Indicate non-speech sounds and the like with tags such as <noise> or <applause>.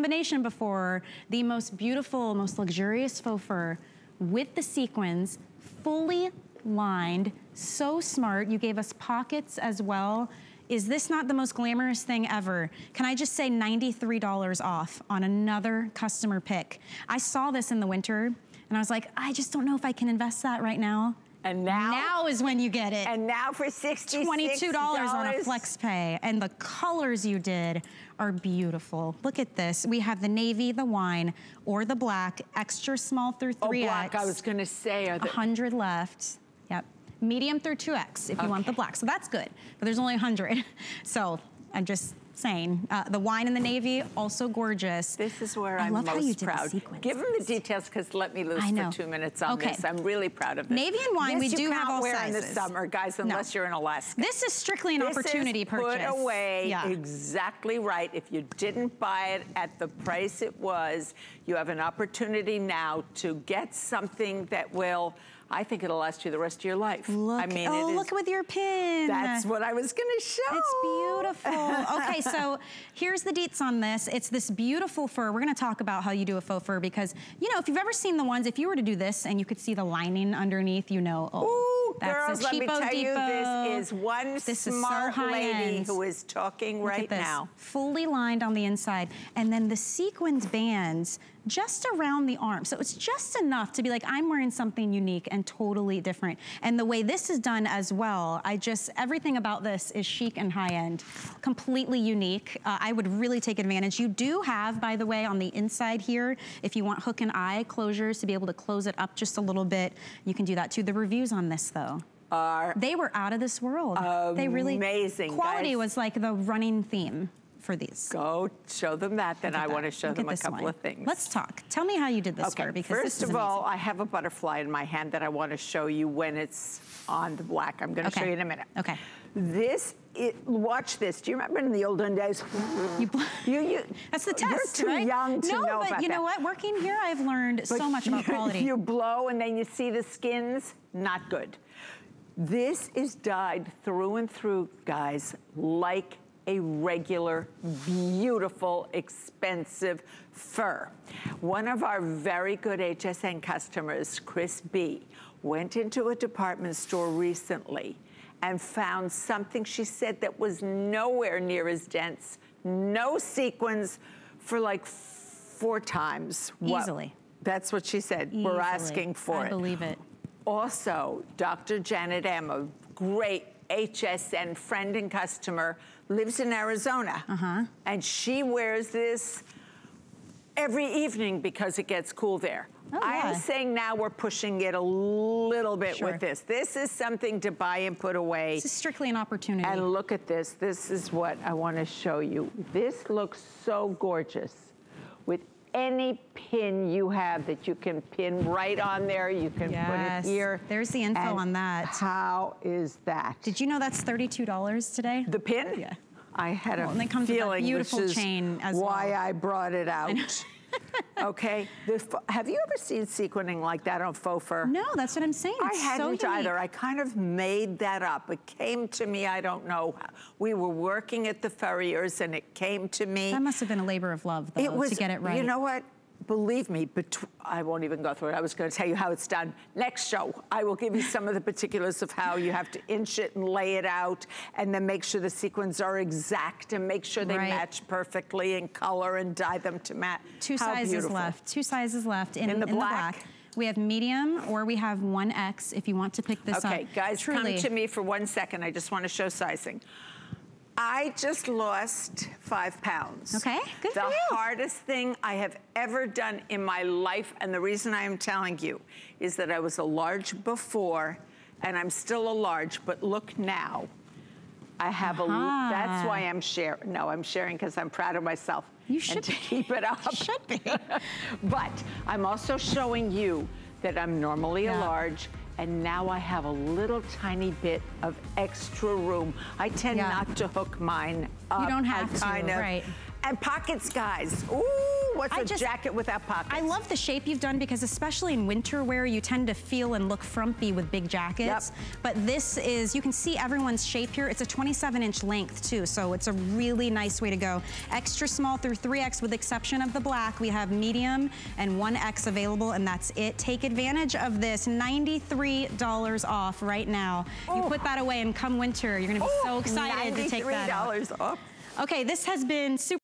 combination before, the most beautiful, most luxurious faux fur with the sequins, fully lined, so smart. You gave us pockets as well. Is this not the most glamorous thing ever? Can I just say $93 off on another customer pick? I saw this in the winter and I was like, I just don't know if I can invest that right now. And now? Now is when you get it. And now for $66. $22 on a flex pay. And the colors you did are beautiful. Look at this. We have the navy, the wine, or the black, extra small through 3X. Oh, black, I was gonna say. Are 100 left. Yep. Medium through 2X if you okay. want the black. So that's good. But there's only 100. <laughs> So I'm just saying. Uh, the wine and the navy, also gorgeous. This is where I I'm most proud. Give them the details because let me lose for two minutes on okay. this. I'm really proud of this. Navy and wine, this we do have all wear sizes. in the summer, guys, unless no. you're in Alaska. This is strictly an this opportunity purchase. put away yeah. exactly right. If you didn't buy it at the price it was, you have an opportunity now to get something that will I think it'll last you the rest of your life. Look, I mean, oh, look with your pin. That's what I was gonna show. It's beautiful. okay, so <laughs> here's the deets on this. It's this beautiful fur. We're gonna talk about how you do a faux fur because, you know, if you've ever seen the ones, if you were to do this and you could see the lining underneath, you know, oh, Ooh, that's girls, let me tell depot. you, this is one this smart is so lady end. who is talking look right now. Fully lined on the inside. And then the sequins bands just around the arm. So it's just enough to be like, I'm wearing something unique and totally different. And the way this is done as well, I just, everything about this is chic and high-end, completely unique. Uh, I would really take advantage. You do have, by the way, on the inside here, if you want hook and eye closures to be able to close it up just a little bit, you can do that too. The reviews on this though, are they were out of this world. Amazing, they really amazing. Quality guys. was like the running theme for these. Go show them that, then I want to show Look them a couple one. of things. Let's talk. Tell me how you did this okay. because First of all, I have a butterfly in my hand that I want to show you when it's on the black. I'm going to okay. show you in a minute. Okay. This, it, watch this. Do you remember in the olden days? You, <laughs> you, you That's the test, You're too right? young to no, know but you know what? Working here, I've learned but so much about <laughs> quality. You blow and then you see the skins, not good. This is dyed through and through, guys, like a regular, beautiful, expensive fur. One of our very good HSN customers, Chris B., went into a department store recently and found something she said that was nowhere near as dense, no sequins for like four times. Easily. That's what she said. Easily. We're asking for I it. I believe it. Also, Dr. Janet M., a great HSN friend and customer, lives in Arizona. Uh -huh. And she wears this every evening because it gets cool there. Oh, I am saying now we're pushing it a little bit sure. with this. This is something to buy and put away. This is strictly an opportunity. And look at this. This is what I want to show you. This looks so gorgeous any pin you have that you can pin right on there. You can yes. put it here. There's the info and on that. How is that? Did you know that's $32 today? The pin? Yeah. I had well, a and it comes feeling with beautiful chain as why well. I brought it out. <laughs> okay, the, have you ever seen sequining like that on faux fur? No, that's what I'm saying. It's I hadn't so either. I kind of made that up. It came to me, I don't know. We were working at the Furriers and it came to me. That must have been a labor of love, though, it was, to get it right. You know what? Believe me, but I won't even go through it. I was gonna tell you how it's done. Next show, I will give you some of the particulars of how you have to inch it and lay it out and then make sure the sequins are exact and make sure they right. match perfectly in color and dye them to match. Two how sizes beautiful. left, two sizes left in, in, the, in black. the black. We have medium or we have 1X if you want to pick this okay, up. Okay, guys, Truly. come to me for one second. I just want to show sizing. I just lost five pounds. Okay, good the for you. The hardest thing I have ever done in my life, and the reason I am telling you, is that I was a large before, and I'm still a large, but look now. I have uh -huh. a, that's why I'm sharing. No, I'm sharing because I'm proud of myself. You should and to keep it up. You should be. <laughs> but I'm also showing you that I'm normally yeah. a large, and now I have a little tiny bit of extra room. I tend yeah. not to hook mine up. You don't have I to, of, right. And pockets, guys. Ooh, what's I a just- jacket without pockets? I love the shape you've done because especially in winter wear, you tend to feel and look frumpy with big jackets. Yep. But this is, you can see everyone's shape here. It's a 27 inch length too, so it's a really nice way to go. Extra small through 3X with exception of the black. We have medium and 1X available and that's it. Take advantage of this, $93 off right now. You Oh. put that away and come winter, you're gonna be so oh, excited to take that $93 off. Okay, this has been super